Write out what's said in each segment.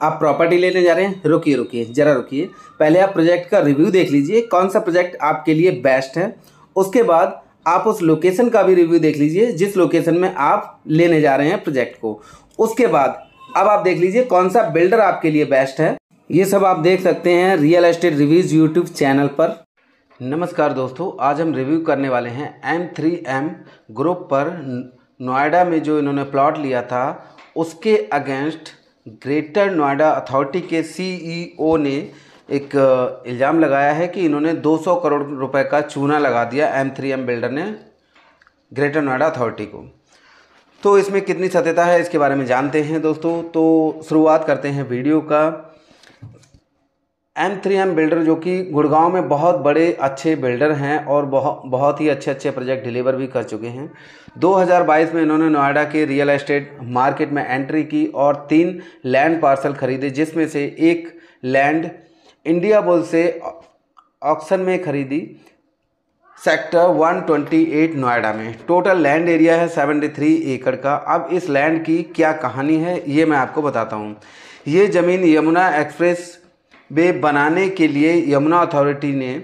आप प्रॉपर्टी लेने जा रहे हैं, रुकिए रुकिए, ज़रा रुकिए। पहले आप प्रोजेक्ट का रिव्यू देख लीजिए, कौन सा प्रोजेक्ट आपके लिए बेस्ट है। उसके बाद आप उस लोकेशन का भी रिव्यू देख लीजिए, जिस लोकेशन में आप लेने जा रहे हैं प्रोजेक्ट को। उसके बाद अब आप देख लीजिए कौन सा बिल्डर आपके लिए बेस्ट है। ये सब आप देख सकते हैं real estate reviews YouTube channel पर। नमस्कार दोस्तों, आज हम रिव्यू करने वाले हैं एम थ्री एम ग्रुप पर। नोएडा में जो इन्होंने प्लॉट लिया था, उसके अगेंस्ट ग्रेटर नोएडा अथॉरिटी के सीईओ ने एक इल्ज़ाम लगाया है कि इन्होंने 200 करोड़ रुपए का चूना लगा दिया एम थ्री एम बिल्डर ने ग्रेटर नोएडा अथॉरिटी को। तो इसमें कितनी सत्यता है इसके बारे में जानते हैं दोस्तों। तो शुरुआत करते हैं वीडियो का। एम थ्री एम बिल्डर जो कि गुड़गांव में बहुत बड़े, अच्छे बिल्डर हैं और बहुत बहुत ही अच्छे अच्छे प्रोजेक्ट डिलीवर भी कर चुके हैं। 2022 में इन्होंने नोएडा के रियल एस्टेट मार्केट में एंट्री की और तीन लैंड पार्सल खरीदे, जिसमें से एक लैंड इंडिया बोल से ऑक्शन में खरीदी। सेक्टर 128 नोएडा में। टोटल लैंड एरिया है 73 एकड़ का। अब इस लैंड की क्या कहानी है, ये मैं आपको बताता हूँ। ये ज़मीन यमुना एक्सप्रेस वे बनाने के लिए यमुना अथॉरिटी ने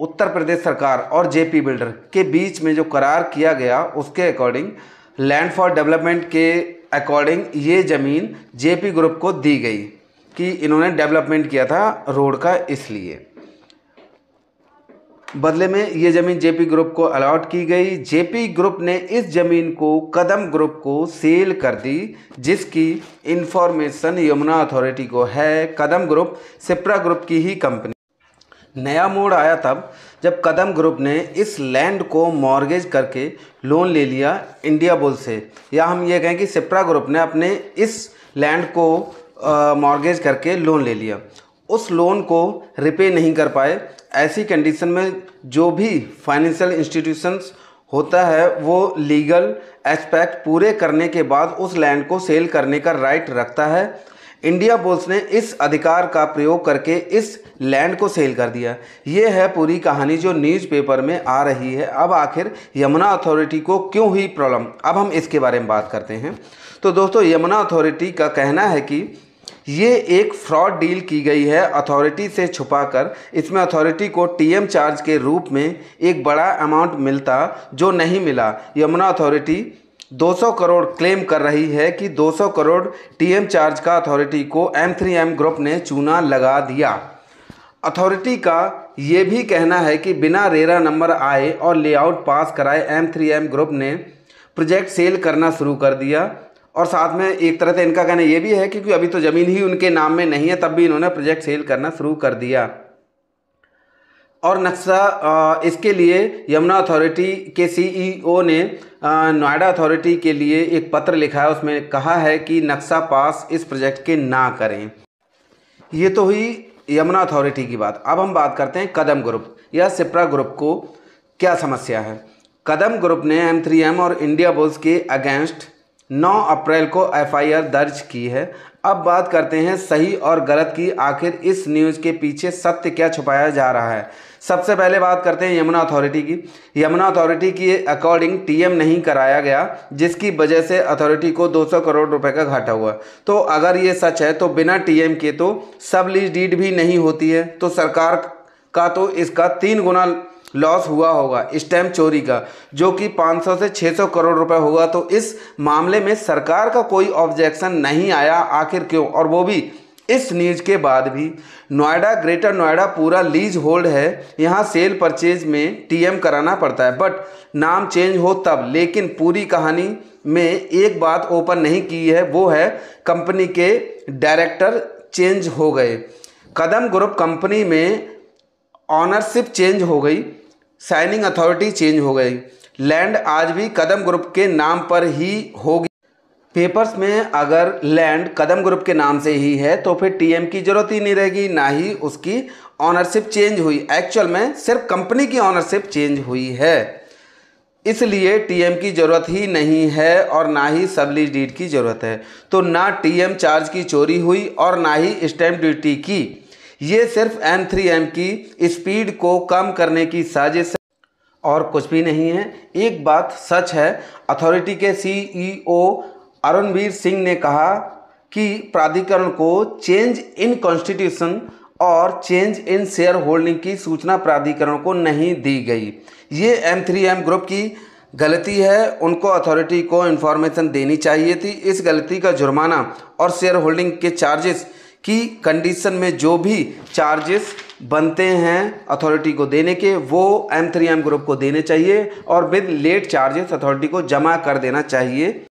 उत्तर प्रदेश सरकार और जेपी बिल्डर के बीच में जो करार किया गया, उसके अकॉर्डिंग लैंड फॉर डेवलपमेंट के अकॉर्डिंग ये ज़मीन जेपी ग्रुप को दी गई कि इन्होंने डेवलपमेंट किया था रोड का इसलिए। बदले में ये ज़मीन जेपी ग्रुप को अलॉट की गई। जेपी ग्रुप ने इस ज़मीन को कदम ग्रुप को सेल कर दी, जिसकी इंफॉर्मेशन यमुना अथॉरिटी को है। कदम ग्रुप सिप्रा ग्रुप की ही कंपनी नया मोड़ आया तब, जब कदम ग्रुप ने इस लैंड को मॉर्गेज करके लोन ले लिया इंडिया बुल से। या हम ये कहें कि सिप्रा ग्रुप ने अपने इस लैंड को मॉर्गेज करके लोन ले लिया। उस लोन को रिपे नहीं कर पाए, ऐसी कंडीशन में जो भी फाइनेंशियल इंस्टीट्यूशंस होता है, वो लीगल एस्पेक्ट पूरे करने के बाद उस लैंड को सेल करने का राइट रखता है। इंडिया बोल्स ने इस अधिकार का प्रयोग करके इस लैंड को सेल कर दिया। ये है पूरी कहानी जो न्यूज़पेपर में आ रही है। अब आखिर यमुना अथॉरिटी को क्यों हुई प्रॉब्लम अब हम इसके बारे में बात करते हैं। तो दोस्तों, यमुना अथॉरिटी का कहना है कि ये एक फ्रॉड डील की गई है अथॉरिटी से छुपाकर। इसमें अथॉरिटी को टीएम चार्ज के रूप में एक बड़ा अमाउंट मिलता, जो नहीं मिला। यमुना अथॉरिटी 200 करोड़ क्लेम कर रही है कि 200 करोड़ टीएम चार्ज का अथॉरिटी को एम ग्रुप ने चूना लगा दिया। अथॉरिटी का ये भी कहना है कि बिना रेरा नंबर आए और लेआउट पास कराए एम ग्रुप ने प्रोजेक्ट सेल करना शुरू कर दिया। और साथ में एक तरह से इनका कहना ये भी है क्योंकि अभी तो ज़मीन ही उनके नाम में नहीं है, तब भी इन्होंने प्रोजेक्ट सेल करना शुरू कर दिया। और नक्शा इसके लिए यमुना अथॉरिटी के सीईओ ने नोएडा अथॉरिटी के लिए एक पत्र लिखा है, उसमें कहा है कि नक्शा पास इस प्रोजेक्ट के ना करें। ये तो हुई यमुना अथॉरिटी की बात। अब हम बात करते हैं कदम ग्रुप या सिप्रा ग्रुप को। क्या समस्या है? कदम ग्रुप ने एम थ्री एम और इंडिया बुल्स के अगेंस्ट 9 अप्रैल को एफआईआर दर्ज की है। अब बात करते हैं सही और गलत की। आखिर इस न्यूज़ के पीछे सत्य क्या छुपाया जा रहा है? सबसे पहले बात करते हैं यमुना अथॉरिटी की। यमुना अथॉरिटी की अकॉर्डिंग टीएम नहीं कराया गया, जिसकी वजह से अथॉरिटी को 200 करोड़ रुपए का घाटा हुआ। तो अगर ये सच है तो बिना टीएम के तो सब लीज डीड भी नहीं होती है। तो सरकार का तो इसका तीन गुना लॉस हुआ होगा स्टैम्प चोरी का, जो कि 500 से 600 करोड़ रुपए होगा तो इस मामले में सरकार का कोई ऑब्जेक्शन नहीं आया, आखिर क्यों? और वो भी इस न्यूज़ के बाद भी, नोएडा, ग्रेटर नोएडा पूरा लीज होल्ड है, यहाँ सेल परचेज में टीएम कराना पड़ता है, बट नाम चेंज हो तब, लेकिन पूरी कहानी में एक बात ओपन नहीं की है, वो है कंपनी के डायरेक्टर चेंज हो गए। कदम ग्रुप कंपनी में ऑनरशिप चेंज हो गई साइनिंग अथॉरिटी चेंज हो गई। लैंड आज भी कदम ग्रुप के नाम पर ही होगी। पेपर्स में अगर लैंड कदम ग्रुप के नाम से ही है तो फिर टीएम की ज़रूरत ही नहीं रहेगी, ना ही उसकी ऑनरशिप चेंज हुई। एक्चुअल में सिर्फ़ कंपनी की ऑनरशिप चेंज हुई है। इसलिए टीएम की ज़रूरत ही नहीं है और ना ही सबली डीड की ज़रूरत है। तो ना टीएम चार्ज की चोरी हुई और ना ही स्टैम्प ड्यूटी की। ये सिर्फ़ एम थ्री एम की स्पीड को कम करने की साजिश और कुछ भी नहीं है। एक बात सच है अथॉरिटी के सीईओ अरुणवीर सिंह ने कहा कि प्राधिकरण को चेंज इन कॉन्स्टिट्यूशन और चेंज इन शेयर होल्डिंग की सूचना प्राधिकरण को नहीं दी गई। ये एम थ्री एम ग्रुप की गलती है। उनको अथॉरिटी को इन्फॉर्मेशन देनी चाहिए थी। इस गलती का जुर्माना और शेयर होल्डिंग के चार्जेस की कंडीशन में जो भी चार्जेस बनते हैं अथॉरिटी को देने के, वो एम थ्री एम ग्रुप को देने चाहिए और विद लेट चार्जेस अथॉरिटी को जमा कर देना चाहिए।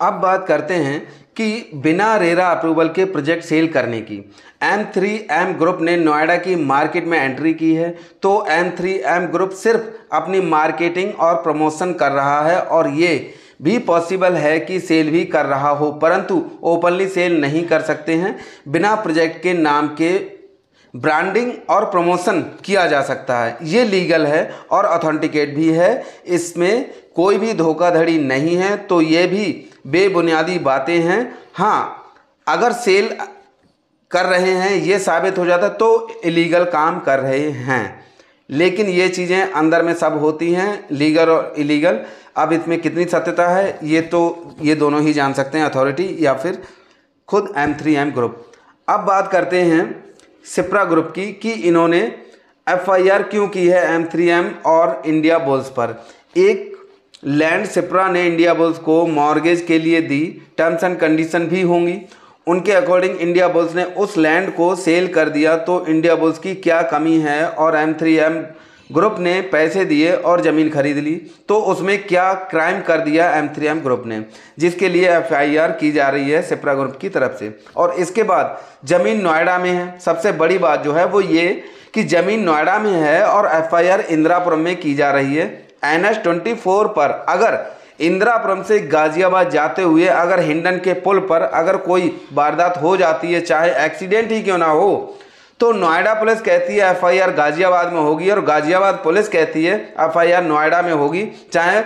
अब बात करते हैं कि बिना रेरा अप्रूवल के प्रोजेक्ट सेल करने की। एम थ्री एम ग्रुप ने नोएडा की मार्केट में एंट्री की है तो एम थ्री एम ग्रुप सिर्फ़ अपनी मार्केटिंग और प्रमोशन कर रहा है और ये भी पॉसिबल है कि सेल भी कर रहा हो, परंतु ओपनली सेल नहीं कर सकते हैं। बिना प्रोजेक्ट के नाम के ब्रांडिंग और प्रमोशन किया जा सकता है। ये लीगल है और ऑथेंटिकेट भी है। इसमें कोई भी धोखाधड़ी नहीं है तो ये भी बेबुनियादी बातें हैं। हाँ अगर सेल कर रहे हैं, ये साबित हो जाता तो इलीगल काम कर रहे हैं। लेकिन ये चीज़ें अंदर में सब होती हैं लीगल और इलीगल अब इसमें कितनी सत्यता है, ये तो ये दोनों ही जान सकते हैं अथॉरिटी या फिर खुद एम थ्री एम ग्रुप अब बात करते हैं सिप्रा ग्रुप की, कि इन्होंने एफआईआर क्यों की है एम थ्री एम और इंडिया बुल्स पर? एक लैंड सिप्रा ने इंडिया बुल्स को मॉर्गेज के लिए दी टर्म्स एंड कंडीशन भी होंगी। उनके अकॉर्डिंग इंडिया बुल्स ने उस लैंड को सेल कर दिया तो इंडिया बुल्स की क्या कमी है? और एम थ्री एम ग्रुप ने पैसे दिए और ज़मीन खरीद ली तो उसमें क्या क्राइम कर दिया एम थ्री एम ग्रुप ने? जिसके लिए एफ़ आई आर की जा रही है सिप्रा ग्रुप की तरफ़ से। और इसके बाद ज़मीन नोएडा में है। सबसे बड़ी बात जो है वो ये कि ज़मीन नोएडा में है और एफ़ आई आर इंदिरापुरम में की जा रही है। एन एच ट्वेंटी फोर पर अगर इंदिरापुरम से गाजियाबाद जाते हुए अगर हिंडन के पुल पर अगर कोई वारदात हो जाती है, चाहे एक्सीडेंट ही क्यों ना हो तो नोएडा पुलिस कहती है, एफआईआर गाजियाबाद में होगी। और गाजियाबाद पुलिस कहती है, एफआईआर नोएडा में होगी। चाहे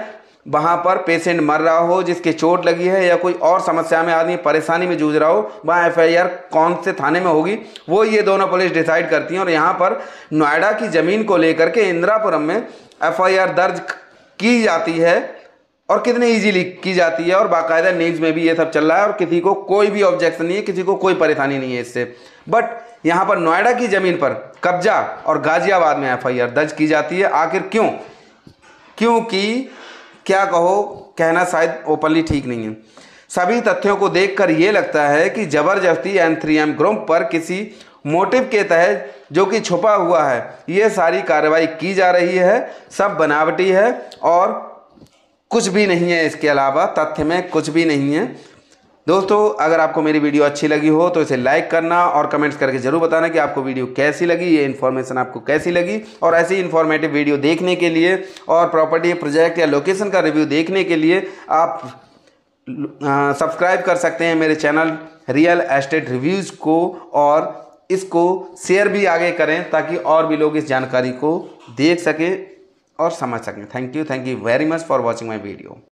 वहाँ पर पेशेंट मर रहा हो, जिसके चोट लगी है, या कोई और समस्या में आदमी परेशानी में जूझ रहा हो, वहाँ एफआईआर कौन से थाने में होगी, वो ये दोनों पुलिस डिसाइड करती हैं। और यहाँ पर नोएडा की ज़मीन को लेकर के इंदिरापुरम में एफआईआर दर्ज की जाती है। और कितने इजीली की जाती है और बाकायदा न्यूज़ में भी ये सब चल रहा है और किसी को कोई भी ऑब्जेक्शन नहीं है, किसी को कोई परेशानी नहीं है इससे। बट यहाँ पर नोएडा की ज़मीन पर कब्जा और गाजियाबाद में एफआईआर दर्ज की जाती है। आखिर क्यों? क्योंकि क्या कहो, कहना शायद ओपनली ठीक नहीं है। सभी तथ्यों को देखकर ये लगता है कि ज़बरदस्ती एन थ्री एम ग्रुप पर किसी मोटिव के तहत जो कि छुपा हुआ है, ये सारी कार्रवाई की जा रही है, सब बनावटी है और कुछ भी नहीं है इसके अलावा, तथ्य में कुछ भी नहीं है। दोस्तों, अगर आपको मेरी वीडियो अच्छी लगी हो तो इसे लाइक करना और कमेंट्स करके ज़रूर बताना कि आपको वीडियो कैसी लगी, ये इन्फॉर्मेशन आपको कैसी लगी। और ऐसी इन्फॉर्मेटिव वीडियो देखने के लिए और प्रॉपर्टी प्रोजेक्ट या लोकेशन का रिव्यू देखने के लिए आप सब्सक्राइब कर सकते हैं मेरे चैनल रियल एस्टेट रिव्यूज़ को और इसको शेयर भी आगे करें ताकि और भी लोग इस जानकारी को देख सकें। और समझ सकें। Thank you thank you very much for watching my video